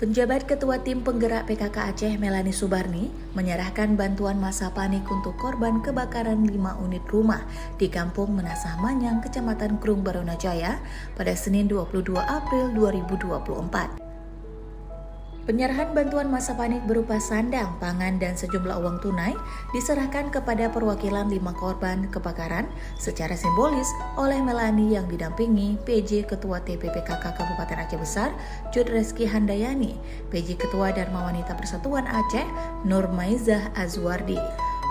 Penjabat Ketua Tim Penggerak PKK Aceh Melani Subarni menyerahkan bantuan masa panik untuk korban kebakaran 5 unit rumah di Kampung Menasah Manyang, Kecamatan Krung Baronajaya pada Senin 22 April 2024. Penyerahan bantuan masa panik berupa sandang, pangan, dan sejumlah uang tunai diserahkan kepada perwakilan lima korban kebakaran secara simbolis oleh Melani yang didampingi PJ Ketua TPPKK Kabupaten Aceh Besar, Jud Reski Handayani, PJ Ketua Dharma Wanita Persatuan Aceh, Nur Maizah Azwardi.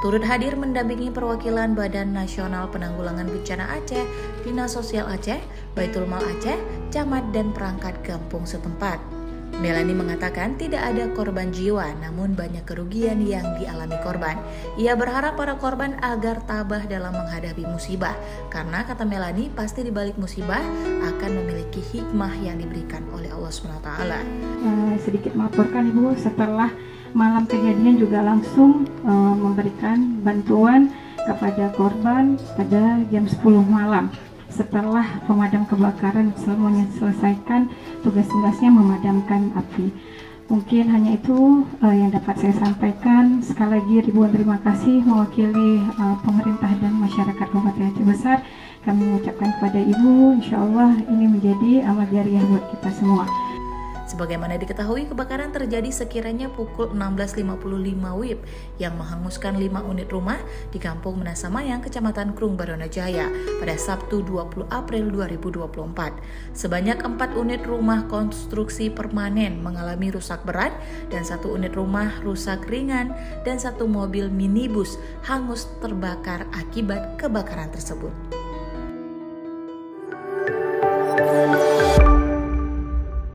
Turut hadir mendampingi perwakilan Badan Nasional Penanggulangan Bencana Aceh, Dinas Sosial Aceh, Baitul Mal Aceh, Camat dan perangkat kampung setempat. Melani mengatakan tidak ada korban jiwa, namun banyak kerugian yang dialami korban. Ia berharap para korban agar tabah dalam menghadapi musibah, karena kata Melani pasti di balik musibah akan memiliki hikmah yang diberikan oleh Allah SWT. Uh, sedikit melaporkan Ibu, setelah malam kejadian juga langsung uh, memberikan bantuan kepada korban pada jam 10 malam setelah pemadam kebakaran semuanya selesaikan tugas-tugasnya memadamkan api. Mungkin hanya itu uh, yang dapat saya sampaikan. Sekali lagi ribuan terima kasih mewakili uh, pemerintah dan masyarakat Kabupaten Aceh Besar. Kami mengucapkan kepada Ibu, insya Allah ini menjadi amal jariah buat kita semua. Sebagaimana diketahui, kebakaran terjadi sekiranya pukul 16.55 WIB yang menghanguskan 5 unit rumah di Kampung Menasamayang, Kecamatan Krung Baronajaya pada Sabtu 20 April 2024. Sebanyak 4 unit rumah konstruksi permanen mengalami rusak berat dan satu unit rumah rusak ringan dan satu mobil minibus hangus terbakar akibat kebakaran tersebut.